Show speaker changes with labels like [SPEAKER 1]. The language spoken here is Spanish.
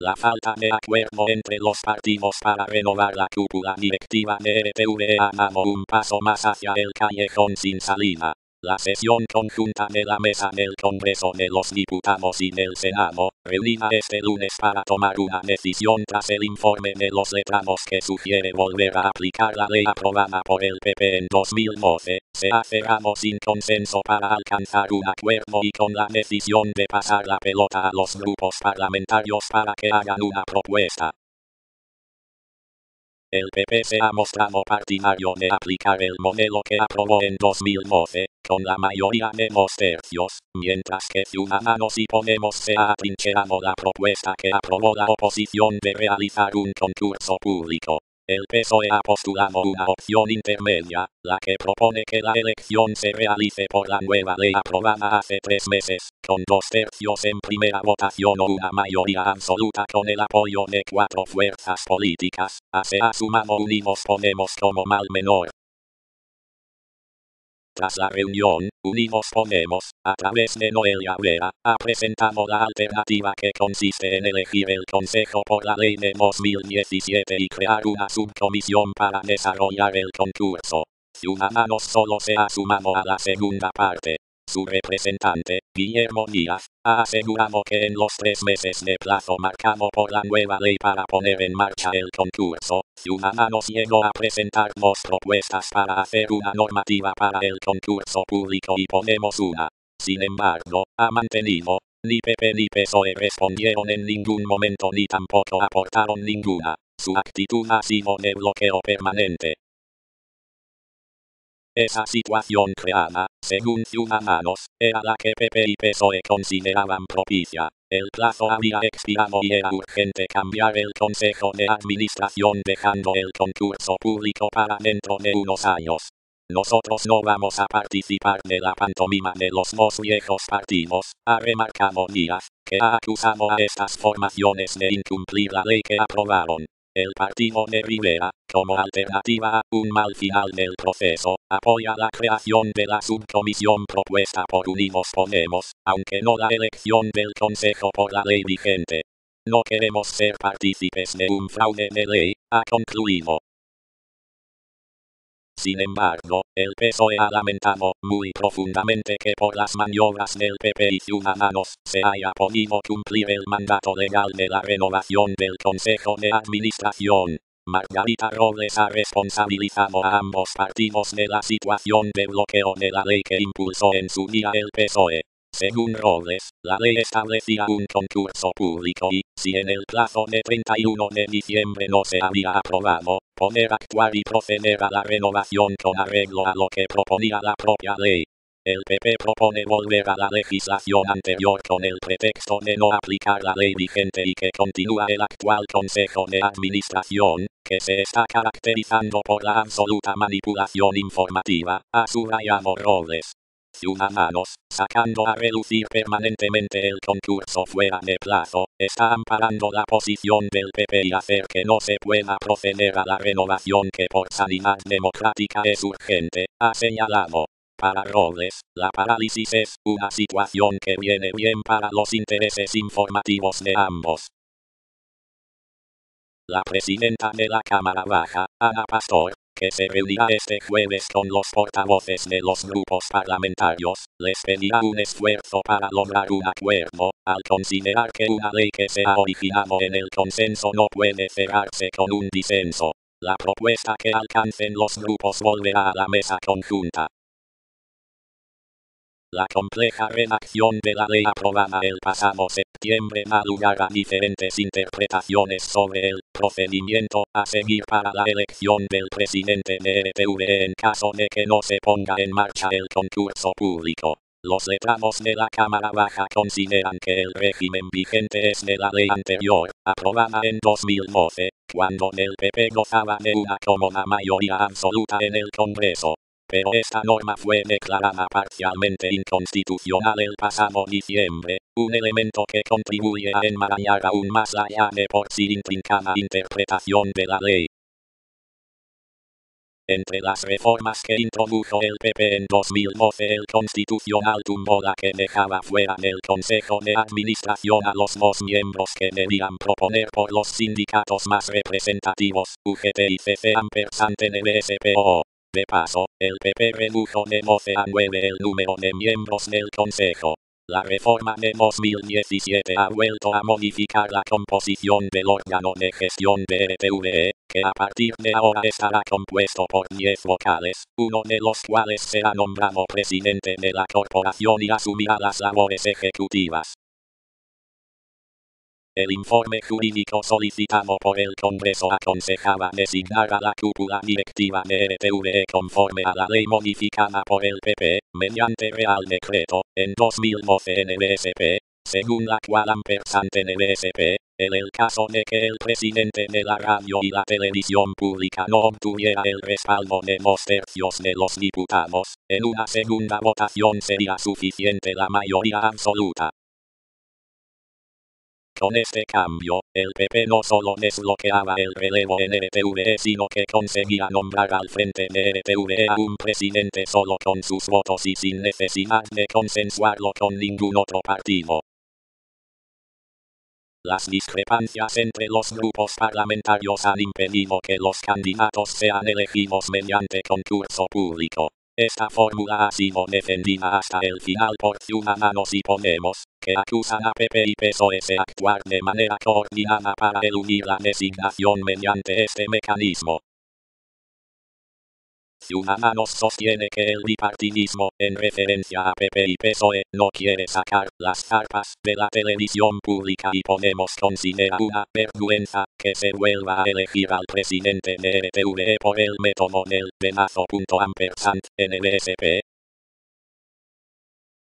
[SPEAKER 1] La falta de acuerdo entre los partidos para renovar la cúpula directiva de ha dado un paso más hacia el callejón sin salida. La sesión conjunta de la mesa del Congreso de los Diputados y del Senado, reunida este lunes para tomar una decisión tras el informe de los letrados que sugiere volver a aplicar la ley aprobada por el PP en 2012, se ha cerrado sin consenso para alcanzar un acuerdo y con la decisión de pasar la pelota a los grupos parlamentarios para que hagan una propuesta. El PP se ha mostrado partidario de aplicar el modelo que aprobó en 2012, con la mayoría de dos tercios, mientras que Ciudadanos y Podemos se ha atrincherado la propuesta que aprobó la oposición de realizar un concurso público. El PSOE ha postulado una opción intermedia, la que propone que la elección se realice por la nueva ley aprobada hace tres meses, con dos tercios en primera votación o una mayoría absoluta con el apoyo de cuatro fuerzas políticas. A se ha sumado Unimos Podemos como mal menor, tras la reunión, Unidos Podemos, a través de Noelia Vera, ha presentado la alternativa que consiste en elegir el Consejo por la Ley de 2017 y crear una subcomisión para desarrollar el concurso. Ciudadanos solo se ha sumado a la segunda parte. Su representante, Guillermo Díaz, ha asegurado que en los tres meses de plazo marcado por la nueva ley para poner en marcha el concurso, Ciudadanos llegó a presentar dos propuestas para hacer una normativa para el concurso público y ponemos una. Sin embargo, ha mantenido, ni PP ni PSOE respondieron en ningún momento ni tampoco aportaron ninguna. Su actitud ha sido de bloqueo permanente. Esa situación creada, según Ciudadanos, era la que PP y PSOE consideraban propicia. El plazo había expirado y era urgente cambiar el Consejo de Administración dejando el concurso público para dentro de unos años. Nosotros no vamos a participar de la pantomima de los dos viejos partidos, ha remarcado Díaz, que ha acusado a estas formaciones de incumplir la ley que aprobaron. El partido de Rivera, como alternativa a un mal final del proceso, apoya la creación de la subcomisión propuesta por Unidos Podemos, aunque no la elección del Consejo por la ley vigente. No queremos ser partícipes de un fraude de ley, ha concluido. Sin embargo, el PSOE ha lamentado muy profundamente que por las maniobras del PP y Ciudadanos se haya podido cumplir el mandato legal de la renovación del Consejo de Administración. Margarita Robles ha responsabilizado a ambos partidos de la situación de bloqueo de la ley que impulsó en su día el PSOE. Según Robles, la ley establecía un concurso público y, si en el plazo de 31 de diciembre no se había aprobado, poder actuar y proceder a la renovación con arreglo a lo que proponía la propia ley. El PP propone volver a la legislación anterior con el pretexto de no aplicar la ley vigente y que continúa el actual Consejo de Administración, que se está caracterizando por la absoluta manipulación informativa, ha subrayado Robles ciudadanos, sacando a relucir permanentemente el concurso fuera de plazo, está amparando la posición del PP y hacer que no se pueda proceder a la renovación que por sanidad democrática es urgente, ha señalado. Para Robles, la parálisis es una situación que viene bien para los intereses informativos de ambos. La presidenta de la Cámara Baja, Ana Pastor, que se reunirá este jueves con los portavoces de los grupos parlamentarios, les pedirá un esfuerzo para lograr un acuerdo, al considerar que una ley que se ha originado en el consenso no puede cerrarse con un disenso. La propuesta que alcancen los grupos volverá a la mesa conjunta. La compleja redacción de la ley aprobada el pasado septiembre da lugar a diferentes interpretaciones sobre el procedimiento a seguir para la elección del presidente de RTV en caso de que no se ponga en marcha el concurso público. Los letrados de la Cámara Baja consideran que el régimen vigente es de la ley anterior, aprobada en 2012, cuando el PP gozaba de una cómoda mayoría absoluta en el Congreso pero esta norma fue declarada parcialmente inconstitucional el pasado diciembre, un elemento que contribuye a enmarañar aún más ya de por sí intrincada interpretación de la ley. Entre las reformas que introdujo el PP en 2012 el Constitucional tumbó la que dejaba fuera del Consejo de Administración a los dos miembros que debían proponer por los sindicatos más representativos, UGT y CC Ampersante en el SPO. De paso, el PP redujo de 12 a 9 el número de miembros del Consejo. La reforma de 2017 ha vuelto a modificar la composición del órgano de gestión de RTVE, que a partir de ahora estará compuesto por 10 vocales, uno de los cuales será nombrado presidente de la corporación y asumirá las labores ejecutivas. El informe jurídico solicitado por el Congreso aconsejaba designar a la cúpula directiva de RTVE conforme a la ley modificada por el PP, mediante Real Decreto, en 2012 en el SP, según la cual ampersante en el SP, en el caso de que el presidente de la radio y la televisión pública no obtuviera el respaldo de dos tercios de los diputados, en una segunda votación sería suficiente la mayoría absoluta. Con este cambio, el PP no solo desbloqueaba el relevo en RTVE sino que conseguía nombrar al frente de RTVE a un presidente solo con sus votos y sin necesidad de consensuarlo con ningún otro partido. Las discrepancias entre los grupos parlamentarios han impedido que los candidatos sean elegidos mediante concurso público. Esta fórmula ha sido defendida hasta el final por Ciudadanos y Podemos, que acusan a PP y PSOE de actuar de manera coordinada para eludir la designación mediante este mecanismo. Ciudadanos sostiene que el bipartidismo, en referencia a PP y PSOE, no quiere sacar las carpas de la televisión pública y Podemos considera una vergüenza que se vuelva a elegir al presidente de RTVE por el método del venazo.ampersand en el SP,